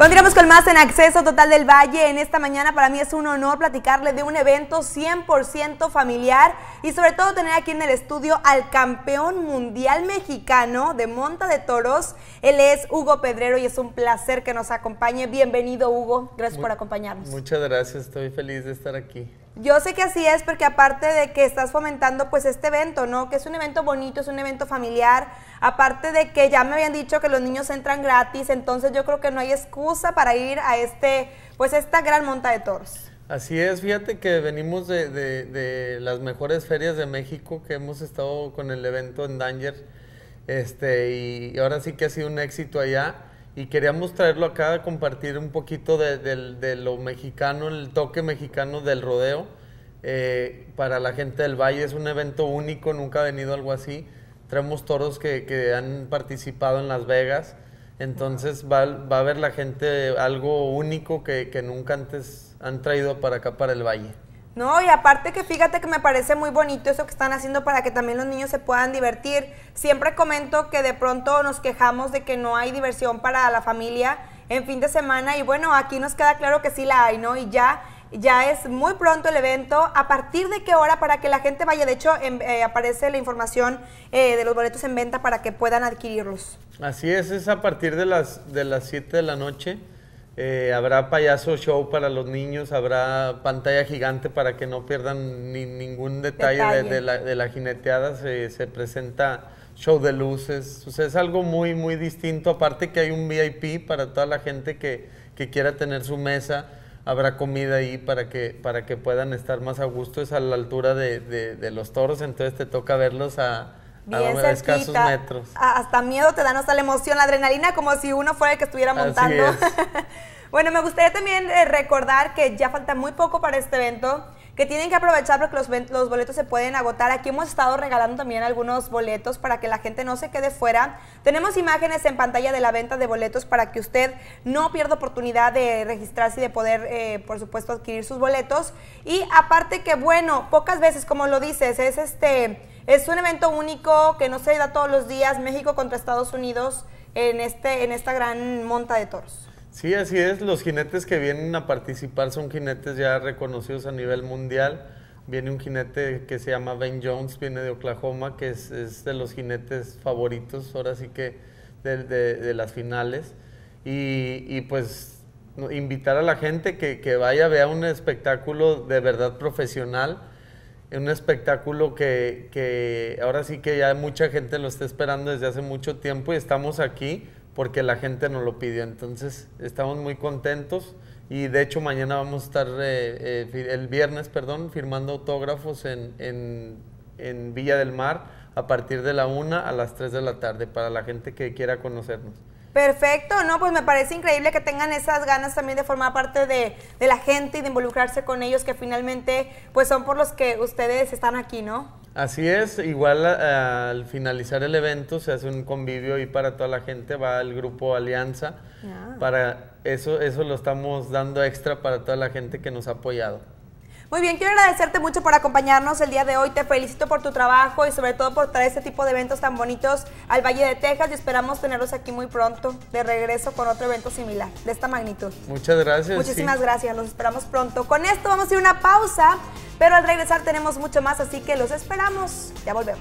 Continuamos con más en Acceso Total del Valle. En esta mañana para mí es un honor platicarle de un evento 100% familiar y sobre todo tener aquí en el estudio al campeón mundial mexicano de monta de toros. Él es Hugo Pedrero y es un placer que nos acompañe. Bienvenido Hugo, gracias por acompañarnos. Muchas gracias, estoy feliz de estar aquí. Yo sé que así es porque aparte de que estás fomentando pues este evento, ¿no? Que es un evento bonito, es un evento familiar, aparte de que ya me habían dicho que los niños entran gratis, entonces yo creo que no hay excusa para ir a este pues esta gran monta de toros. Así es, fíjate que venimos de, de, las mejores ferias de México, que hemos estado con el evento en Danger, este, y ahora sí que ha sido un éxito allá y queríamos traerlo acá compartir un poquito de, lo mexicano, el toque mexicano del rodeo. Eh, para la gente del Valle es un evento único, nunca ha venido algo así. Traemos toros que, han participado en Las Vegas, entonces va, va, a ver la gente algo único que, que nunca antes han traído para acá, para el Valle. No, y aparte que fíjate que me parece muy bonito eso que están haciendo para que también los niños se puedan divertir. Siempre comento que de pronto nos quejamos de que no hay diversión para la familia en fin de semana y bueno, aquí nos queda claro que sí la hay, ¿no? Y ya ya es muy pronto el evento. ¿A partir de qué hora para que la gente vaya? De hecho, eh, aparece la información eh, de los boletos en venta para que puedan adquirirlos. Así es, es a partir de las, de las 7 de la noche. Eh, habrá payaso show para los niños, habrá pantalla gigante para que no pierdan ni, ningún detalle, De, la, de, la, jineteada. Se, se, presenta show de luces. O sea, es algo muy, muy distinto. Aparte que hay un VIP para toda la gente que, que quiera tener su mesa. Habrá comida ahí para que, para que puedan estar más a gusto. Es a la altura de, de los toros, entonces te toca verlos a, Bien a escasos metros. Hasta miedo te da, no la emoción, la adrenalina, como si uno fuera el que estuviera montando. bueno, me gustaría también eh, recordar que ya falta muy poco para este evento, que tienen que aprovechar porque los, boletos se pueden agotar. Aquí hemos estado regalando también algunos boletos para que la gente no se quede fuera. Tenemos imágenes en pantalla de la venta de boletos para que usted no pierda oportunidad de registrarse y de poder, eh, por supuesto, adquirir sus boletos. Y aparte que, bueno, pocas veces, como lo dices, es este es un evento único que no se da todos los días, México contra Estados Unidos en, este, en esta gran monta de toros. Sí, así es. Los jinetes que vienen a participar son jinetes ya reconocidos a nivel mundial. Viene un jinete que se llama Ben Jones, viene de Oklahoma, que es, de los jinetes favoritos, ahora sí que de, las finales. Y, pues invitar a la gente que, que vaya, vea un espectáculo de verdad profesional un espectáculo que, que, ahora sí que ya mucha gente lo está esperando desde hace mucho tiempo y estamos aquí porque la gente nos lo pidió. Entonces estamos muy contentos y de hecho mañana vamos a estar, eh, eh, el viernes, perdón, firmando autógrafos en, en, Villa del Mar a partir de la 1 a las 3 de la tarde para la gente que quiera conocernos. Perfecto, no, pues me parece increíble que tengan esas ganas también de formar parte de, la gente y de involucrarse con ellos, que finalmente pues son por los que ustedes están aquí, ¿no? Así es, igual al finalizar el evento se hace un convivio y para toda la gente va el grupo Alianza. Ah. Para eso, eso lo estamos dando extra para toda la gente que nos ha apoyado. Muy bien, quiero agradecerte mucho por acompañarnos el día de hoy. Te felicito por tu trabajo y sobre todo por traer este tipo de eventos tan bonitos al Valle de Texas y esperamos tenerlos aquí muy pronto de regreso con otro evento similar de esta magnitud. Muchas gracias. Muchísimas gracias, los esperamos pronto. Con esto vamos a ir a una pausa, pero al regresar tenemos mucho más, así que los esperamos. Ya volvemos.